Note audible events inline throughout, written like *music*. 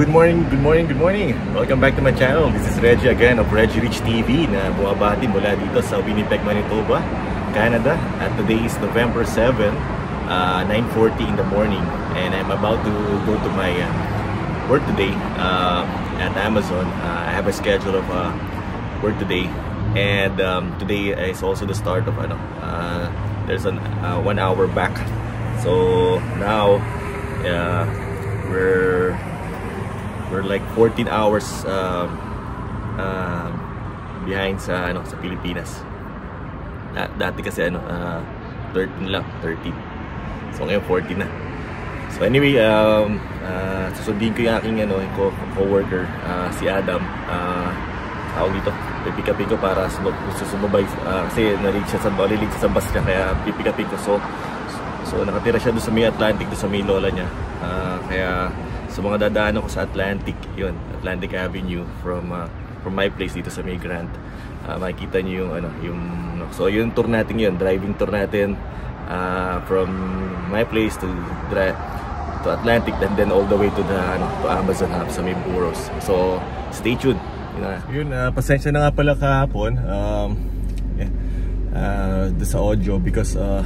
good morning, good morning, good morning. Welcome back to my channel. This is Reggie again of Reggie Rich TV na bumabati mula dito sa Winnipeg, Manitoba, Canada. At today is November 7, uh, 9.40 in the morning. And I'm about to go to my uh, work today uh, at Amazon. Uh, I have a schedule of uh, work today. And um, today is also the start of ano, uh, there's an one hour back. So now we're we're like 14 hours uh, uh, behind sa ano sa Pilipinas. Da- dati kasi ano uh, 13 lang, 13. So ngayon 14 na. So anyway, um, uh, susundin ko yung aking ano, yung co- co-worker, uh, si Adam. Uh, tawag dito, pipikapin ko para sumab gusto sumabay uh, kasi narinig siya sa narinig siya sa bus niya kaya pipikapin ko. So so nakatira siya doon sa may Atlantic doon sa may lola niya. Uh, kaya So mga dadaanan ko sa Atlantic, yun, Atlantic Avenue from uh, from my place dito sa Migrant. Uh, makikita niyo yung ano, yung so yung tour natin yun, driving tour natin uh, from my place to to Atlantic and then all the way to the ano, to Amazon Hub sa may Burros. So stay tuned. Yun, na. yun uh, pasensya na nga pala kahapon. Um, yeah, uh, sa audio because uh,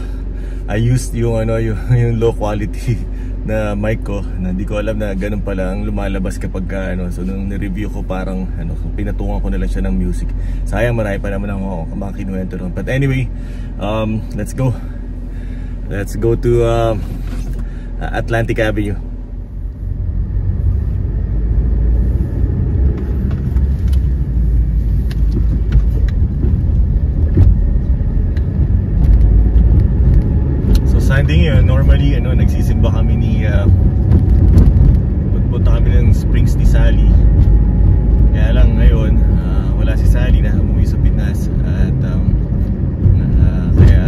I used yung ano yung, *laughs* yung low quality na mic ko na hindi ko alam na ganun pala ang lumalabas kapag ka, ano so nung ni-review ko parang ano pinatungan ko na lang siya ng music. Sayang marami pa naman ako mga kinuwento ron but anyway um, let's go. Let's go to uh, Atlantic Avenue Sunday ngayon, normally ano, nagsisimba kami ni uh, Pagpunta kami ng Springs ni Sally. Kaya lang ngayon, uh, wala si Sally na umuwi sa Pinas. At um, uh, kaya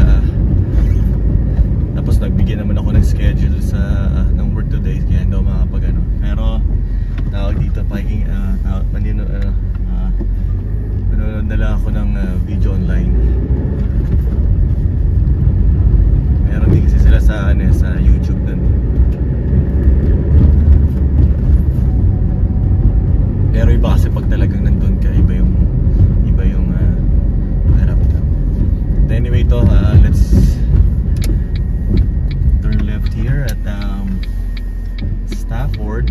Tapos nagbigyan naman ako ng schedule sa uh, ng work today. Kaya hindi ako makapag ano Pero tawag dito, paging uh, tawag, manino, uh, uh, manonood na lang ako ng uh, video online meron din kasi sila sa ano sa YouTube dun pero iba kasi pag talagang nandun ka iba yung iba yung uh, harap but anyway to uh, let's turn left here at um, Stafford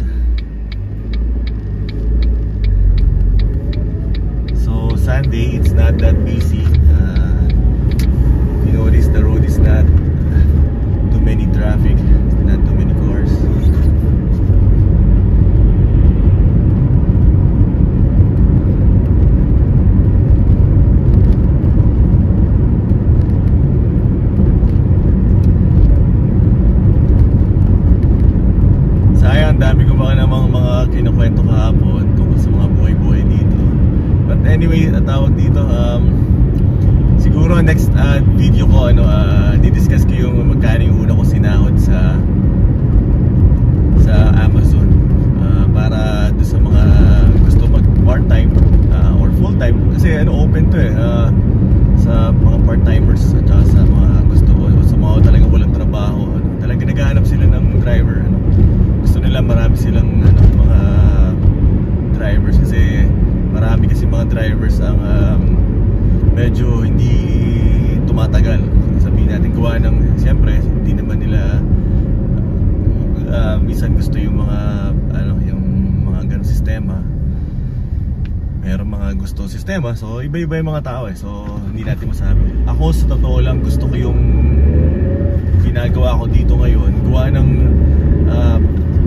so Sunday it's not that busy uh, you notice the road is not too many traffic, not too many cars. Sayang, dami ko baka namang mga kinukwento kahapon tungkol sa mga buhay-buhay dito. But anyway, tawag dito, um, siguro next uh, video ko ano uh, didiscuss ko yung magkano yung una ko sinahod sa sa Amazon. Uh, para do sa mga gusto mag part-time uh, or full-time. Kasi ano open to eh uh, sa mga part-timers at sa mga gusto sa mga talagang walang trabaho. Ano, talagang naghahanap sila ng driver ano. gusto nila marami silang ano, mga drivers. Kasi marami kasi mga drivers ang um, medyo hindi tumatagal. Sabihin natin gawa ng siyempre hindi naman nila uh, minsan gusto yung mga ano yung mga ganong sistema. Meron mga gusto sistema. So iba-iba yung mga tao eh. So hindi natin masabi. Ako sa totoo lang gusto ko yung ginagawa ko dito ngayon. Gawa ng uh,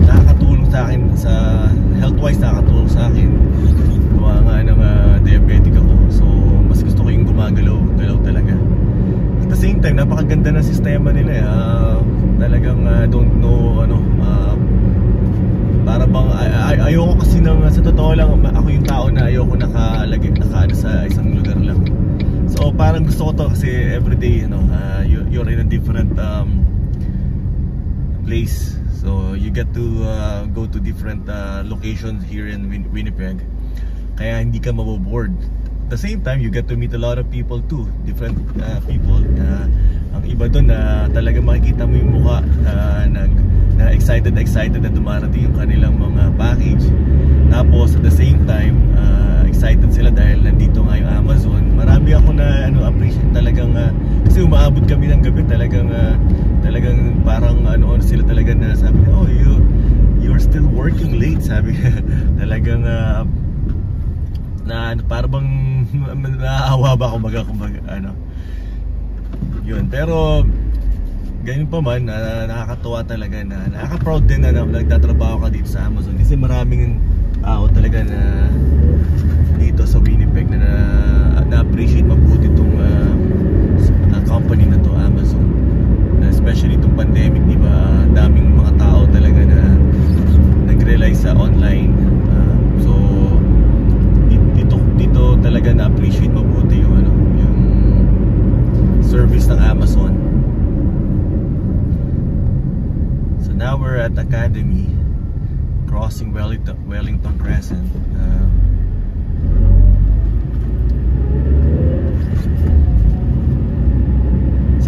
nakakatulong sa akin sa health wise nakakatulong sa akin gawa nga ng uh, diabetic ako. So mas gusto ko yung gumagalaw galaw talaga. At the same time napakaganda ng sistema nila uh, talagang uh, don't know ano uh, para bang ay, ay, ayoko kasi ng sa totoo lang ako yung tao na ayoko nakalagay nakaano sa isang lugar lang. So parang gusto ko to kasi everyday you know uh, you, you're in a different um, place. So you get to uh, go to different uh, locations here in Win Winnipeg kaya hindi ka maboboard. At the same time you get to meet a lot of people too. Different uh, people. Na uh, ang iba doon na uh, talaga makikita mo yung mukha uh, na, na excited excited na dumarating yung kanilang mga package. Tapos at the same time uh, excited sila dahil nandito nga yung Amazon. Marami ako na ano appreciate talagang uh, kasi umaabot kami ng gabi talagang uh, talagang parang ano ano sila talaga na sabi oh you you're still working late. Sabi *laughs* talagang uh, na para bang *laughs* naaawa ba kumbaga kumbaga ano. Yun pero ganyan pa man uh, nakakatuwa talaga na nakaka-proud din na, na nagtatrabaho ka dito sa Amazon. Kasi maraming tao talaga na dito sa Winnipeg na na-appreciate na mabuti itong uh, uh, company na to Amazon especially itong pandemic di ba daming mga tao talaga na nag-rely sa online uh, so dito dito talaga na-appreciate mabuti yung ano yung service ng Amazon so now we're at Academy crossing Wellington, Wellington Crescent uh,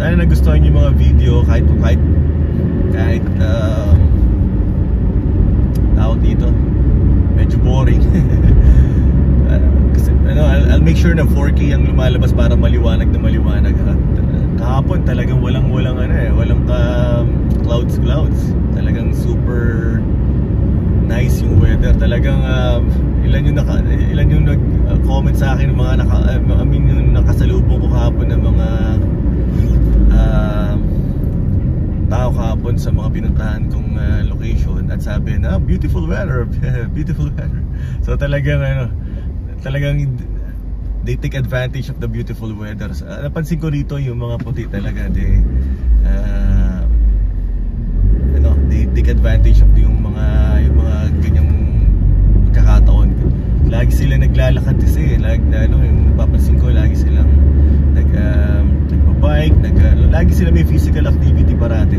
sana nagustuhan niyo yung mga video kahit kahit kahit uh, tawag dito medyo boring uh, kasi ano I'll, I'll make sure na 4K ang lumalabas para maliwanag na maliwanag at uh, kahapon talagang walang ano eh walang um, clouds clouds. Talagang super nice yung weather. Talagang uh, ilan yung naka, ilan yung nag uh, comment sa akin ng mga naka uh, I mean yung nakasalubong ko kahapon ng mga uh, tao kahapon sa mga pinuntahan kong uh, location at sabi na beautiful weather *laughs* beautiful weather. So talagang ano talagang they take advantage of the beautiful weather. Uh, napansin ko rito yung mga puti talaga. They uh, ano they take advantage of yung mga yung mga ganyang pagkakataon. Lagi sila naglalakad kasi lagi ano yung napapansin ko lagi silang nag uh, nagbabike nag uh, lagi sila may physical activity parati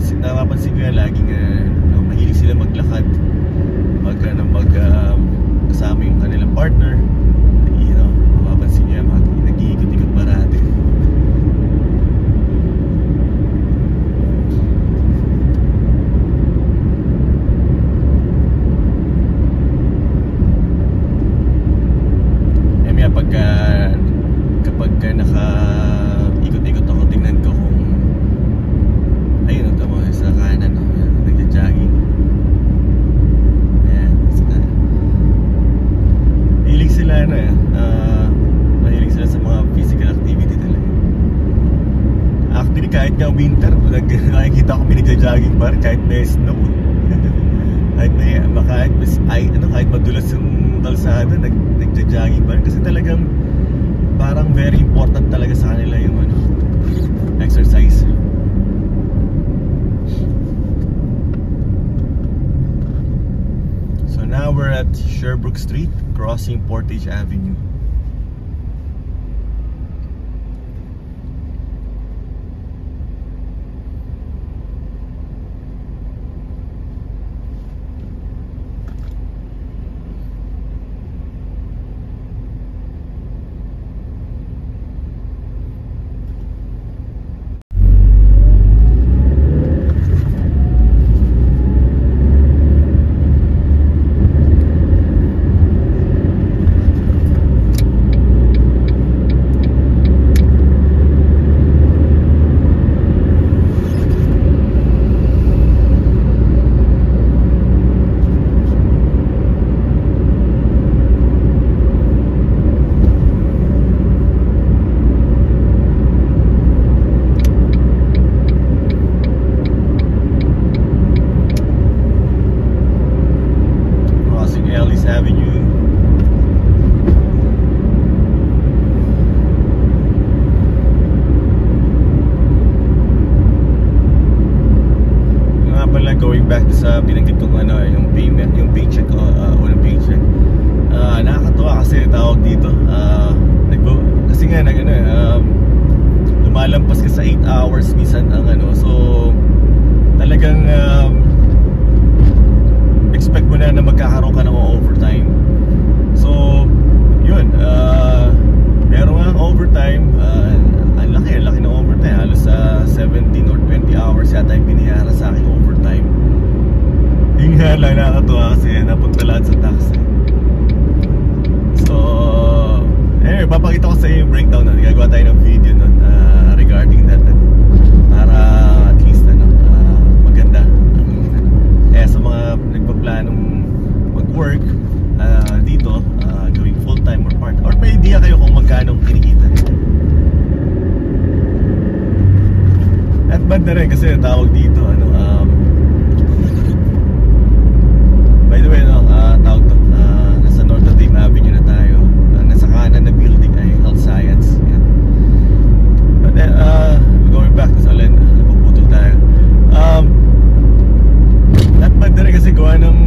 mapapansin napapansin ko yan laging uh, no, mahilig sila maglakad. Mag ano mag uh, kasama yung kanilang partner you know mapapansin niyo yan mag, nag-iikot-ikot parati pagka kapag ka naka ikot-ikot ako tingnan ko kung ayun ito mo sa kanan no? nagja-jogging ayan sila hilig sila ano eh uh, mahilig sila sa mga physical activity talaga actually kahit nga winter nakikita ko pinagja-jogging bar kahit may snow. *laughs* Kahit may kahit ay ano kahit madulas yung kalsada nag nagja-jogging pa kasi talagang parang very important talaga sa kanila yung ano exercise. So now we're at Sherbrooke Street crossing Portage Avenue back sa kong ano, yung payment, yung paycheck, uh, uh, unang paycheck. Uh, nakakatuwa kasi tawag dito. Uh, nagbo, kasi nga, nag, ano, um, lumalampas ka sa 8 hours minsan ang ano. So, talagang um, expect mo na na magkakaroon ka ng overtime. So, yun. Uh, meron nga overtime. Uh, ang laki, ang laki ng overtime. Halos sa uh, 17 or 20 hours yata yung biniyara sa akin overtime. Yung lang nakakatuwa kasi napunta lahat sa taxi. So, anyway, papakita ko sa inyo yung breakdown nun. Gagawa tayo ng video nun ah, regarding that. ano, para at least ano, ah, maganda. Kaya sa mga nagpa-planong mag-work ah, dito, ah, gawing full-time or part or may idea kayo kung magkano kinikita. At bad na rin kasi tawag dito, ano, um, going know.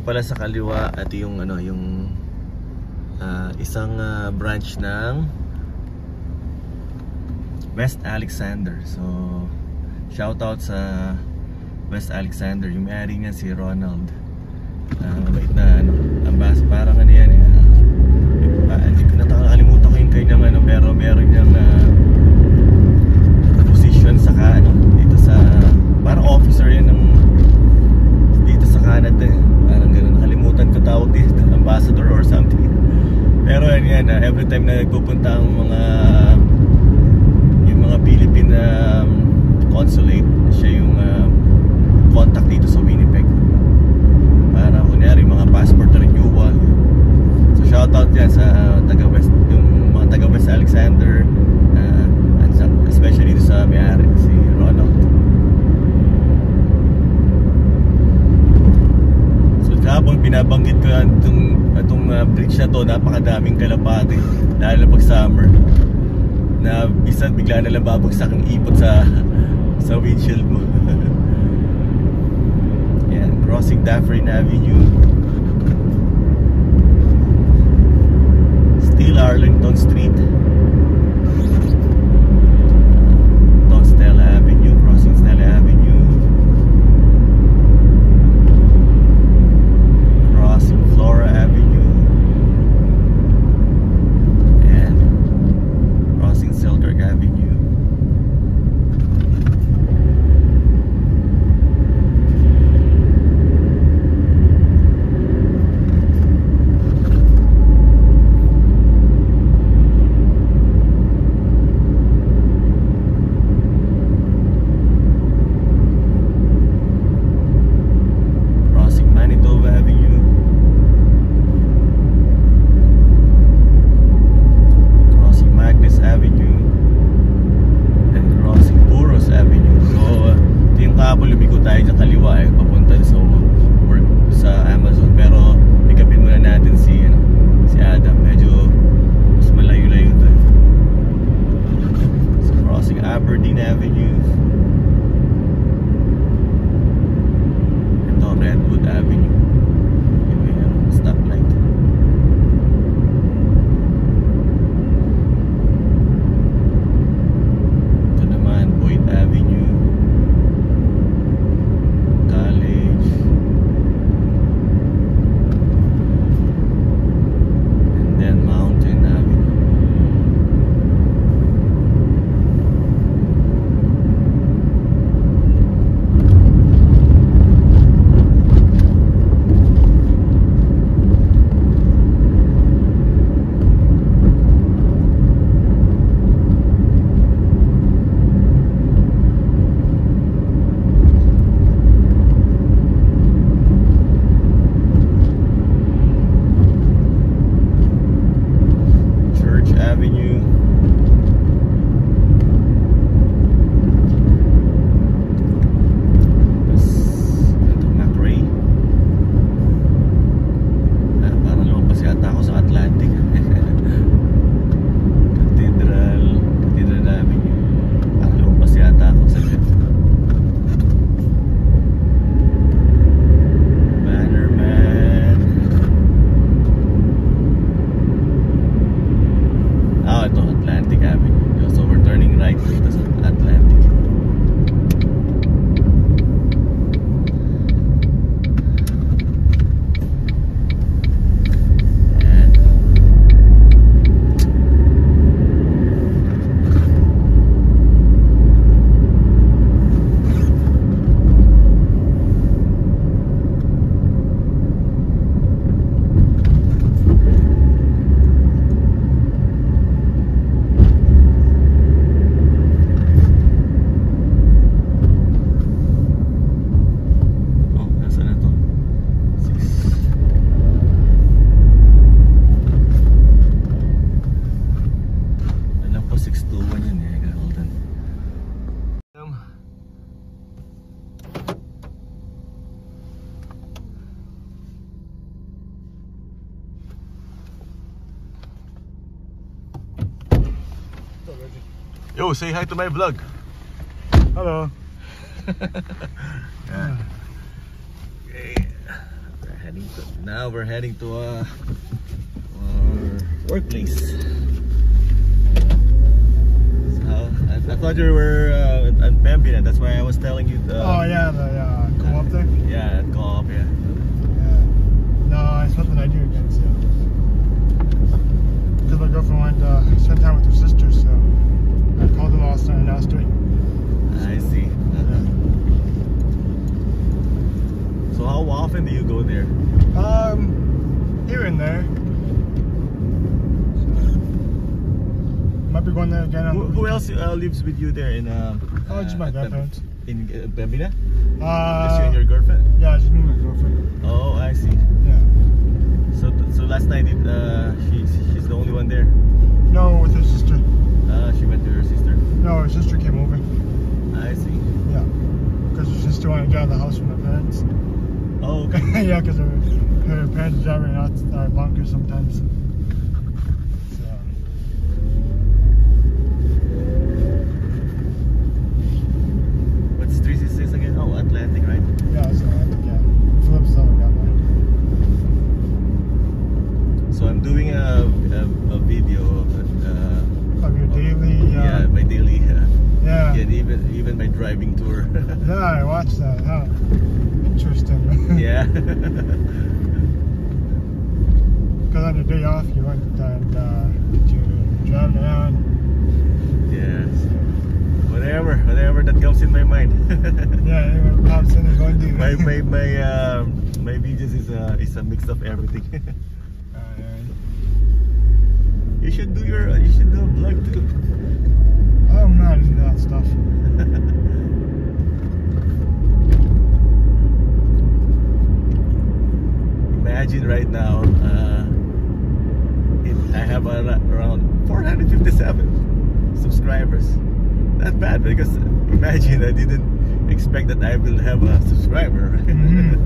Pala sa kaliwa at yung ano, yung ah, isang ah, branch ng West Alexander. So shout out sa West Alexander, yung may-ari niya si Ronald. Ah, mabait na ano, ambas parang ano yan eh. Ah, hindi ko nakakalimutan ko yung kanyang ano, pero meron niyang ah, position sa ka, ano, dito sa, parang officer yan ng dito sa Canada eh. Parang gano'n, nakalimutan ko tawag dito, ambassador or something. Pero yan yan, ah, every time na nagpupunta ang mga yung mga Philippine um, consulate, siya yung ah, contact dito sa Winnipeg. Para kunyari mga passport renewal, So shoutout yan sa uh, taga West yung mga taga West Alexander uh, at sa, especially dito sa may-ari si Ronald. So kahapon binabanggit ko yan itong, itong uh, bridge na to napakadaming kalapate lalo na pag summer bisan bigla na lang babagsak ang ipot sa sa windshield mo. *laughs* yan, crossing Dufferin Avenue. Still Arlington Street. Say hi to my vlog. Hello. *laughs* Yeah. Okay. We're heading to now we're heading to uh, our workplace. So, I, I thought you were uh, at Pembina, that's why I was telling you the oh yeah, the uh, co-op there. Yeah, co-op, yeah. Yeah. No, it's nothing I do against it. Because my girlfriend wanted to uh, spend time with her sister, so I called her last night and asked her. I see. *laughs* So how often do you go there? Um, here and there. Might be going there again. Who, who else uh, lives with you there in uh, Oh, just my grandparents. In uh, Pembina? Uh, Just you and your girlfriend? Yeah, just me and my girlfriend. Oh, I see. Yeah. So so last night it, uh, she's she's the only one there. No, with her sister. Uh, she went to. No, her sister came over. I see. Yeah. Because her sister wanted to get out of the house from her parents. Oh, okay. *laughs* yeah, because her, her parents drive her nuts, are bonkers sometimes. So, What street is this again? Oh, Atlantic, right? yeah, so I think, yeah. Flips out that way. So I'm doing a a, a video of uh, Of your daily, yeah uh, my daily uh, yeah. and even even my driving tour. Yeah, I watched that. Huh. Interesting. yeah. Because on your day off, you went and uh, you driving around. yes. Whatever, whatever that comes in my mind. Yeah, anyone pops in and going to do my my my um, my videos is a is a mix of everything. *laughs* you should do your you should do a vlog too. I'm not into that stuff. *laughs* Imagine right now, uh, it, I have around 457 subscribers. Not bad because imagine I didn't expect that I will have a subscriber. Mhm.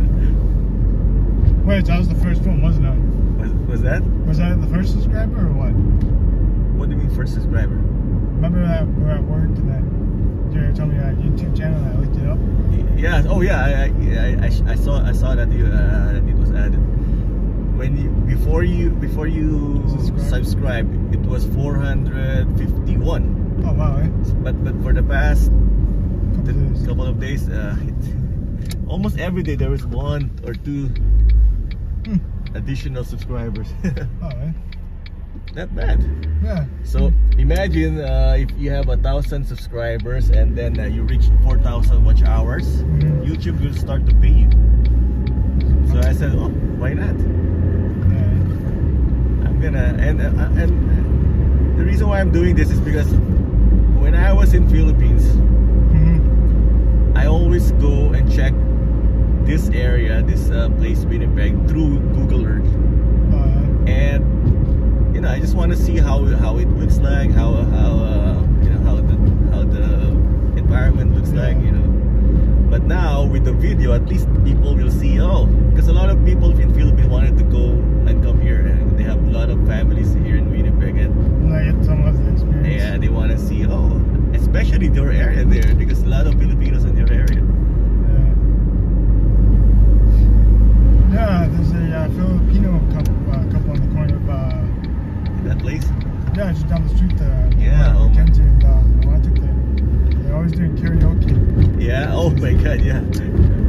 Wait, that was the first one, wasn't it? was, was that? Was that the first subscriber or what? What do you mean first subscriber? Remember that we were at work and then you told me that YouTube channel and I looked it up? Yeah. Oh, yeah. I, I, I, I saw I saw that you uh, that it was added. When you before you before you Subscribe. subscribe, it was 451. Oh wow, eh? But but for the past the couple of days, uh, it, almost every day there was one or two Hmm. additional subscribers. *laughs* Oh, eh? Not bad. Yeah. So imagine uh, if you have a thousand subscribers and then uh, you reach 4,000 watch hours, Mhm. YouTube will start to pay you. So I said, oh, why not? Yeah. I'm gonna and uh, and the reason why I'm doing this is because when I was in Philippines. I always go and check this area, this uh, place Winnipeg through Google Earth, eh? and you know I just want to see how how it looks like, how how uh, you know how the how the environment looks like, you know. But now with the video, at least people will see. Oh, because a lot of people in Philippines wanted to go and come here, and they have a lot of families here in Winnipeg, and And I some of the experience. yeah, they want to see. Oh, especially your area there, because a lot of Filipinos in your area. Yeah, there's a uh, Filipino couple, uh, couple on the corner of, uh, That place. yeah, just down the street there. Yeah, oh my- and uh, Atlantic there. They're always doing karaoke. Yeah. Oh my God. Yeah.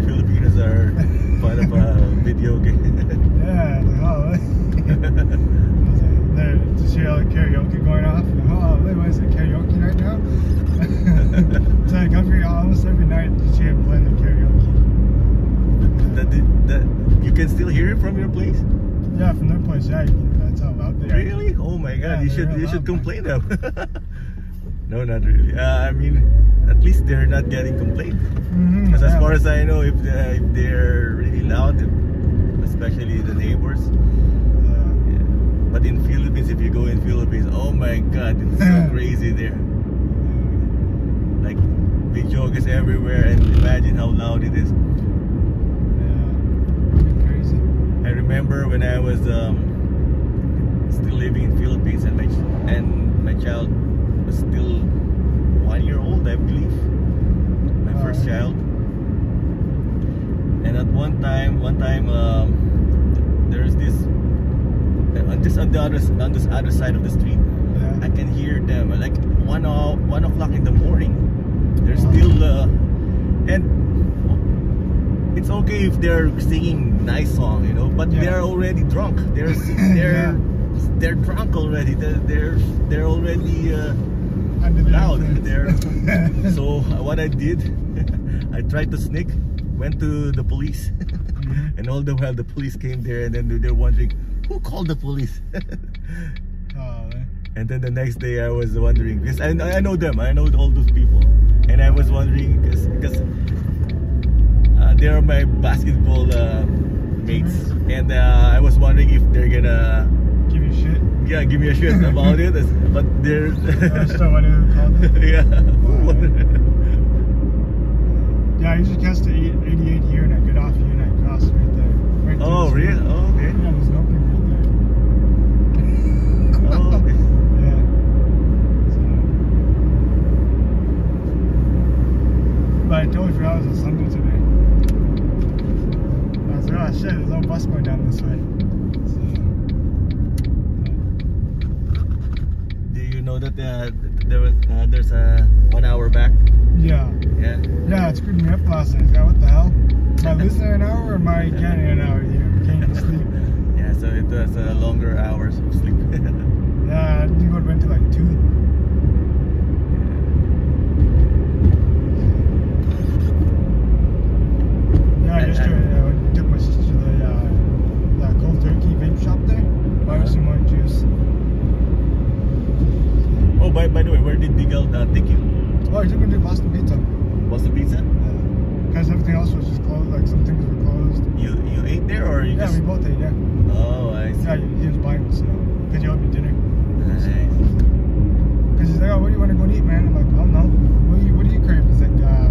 Filipinos are fond of uh, *laughs* video game. Yeah, like, oh, there, just hear all the karaoke going off. Like, oh, what is it, karaoke right now? so I come here almost every night to hear them playing the karaoke. that, that you can still hear it from your place. Yeah, from their place, yeah, that's how loud they are. Really? Oh my God. Yeah, you should you should complain them. *laughs* no, not really. Uh, I mean, at least they're not getting complained. Mhm, as far as I know, if, uh, if they're really loud, especially the neighbors. Yeah. But in Philippines, if you go in Philippines, oh my God, it's so *laughs* crazy there. Like big joke is everywhere, and imagine how loud it is. Yeah. Pretty crazy. I remember when I was um, still living in Philippines, and my and my child was still one year old, I believe. My first child. And at one time, one time, um, there's this, uh, just on the other, on this other side of the street, I can hear them like one o- one o'clock in the morning. They're Wow. still, uh, and it's okay if they're singing nice song, you know, but Yeah. they're already drunk. They're *laughs* they're Yeah. they're drunk already. They're they're, they're already. Uh, loud there. *laughs* so uh, what I did, *laughs* I tried to sneak, went to the police, Mhm. and all the while the police came there, and then they're wondering who called the police. Oh, man. and then the next day I was wondering because I, I know them, I know all those people, and I was wondering because because uh, they are my basketball uh, mates, and uh, I was wondering if they're gonna Give you shit. yeah give me a shit *laughs* about it, but they're I still wonder who called yeah. Wow. *laughs* Yeah, I usually catch the 88 here and I get off here and I cross right there. Right Oh, the really? Oh, okay. Yeah, there's an opening right Oh, okay. *laughs* there. yeah. So. But I totally forgot it was a Sunday today. I oh shit, there's no bus going down this way. Do you know that uh, there was, uh, there's a one hour back? Yeah. Yeah. Yeah, it screwed me up last night. Yeah, what the hell? Am I *laughs* losing an hour or am I gaining an hour here? Can't even sleep. *laughs* Yeah, so it was uh, longer hours of sleep. Yeah, *laughs* I didn't go to bed till like 2. Yeah, And- yesterday uh, I took my sister to the, uh, the cold turkey vape shop there. Buy her some more juice. oh, by, by the way, where did Miguel uh, take you? Oh, I took her to Boston Pizza. Was the pizza? Because everything else was just closed, like some things were closed. You you ate there or you Yeah, just? we both ate, yeah. Oh, I see. Yeah, he was buying, so. Because he owed me dinner. Nice. Because he's like, oh, what do you want to go and eat, man? I'm like, I don't know. What do you, what do you crave? He's like, uh,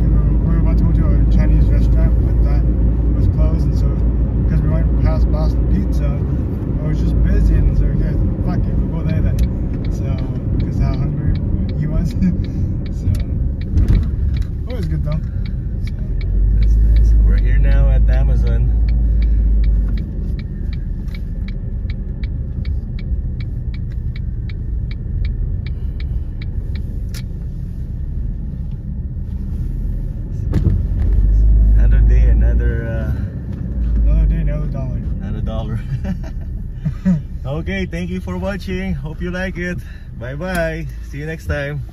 we were, we were about to go to a Chinese restaurant, but that was closed. And so, because we went past Boston Pizza, I was just busy. And so, yeah, fuck it, we'll go there then. So, because how hungry he was. so, it was good though. So, That's nice. We're here now at Amazon. Another day, another uh, another day, another dollar. another dollar. okay, thank you for watching. Hope you like it. Bye bye. See you next time.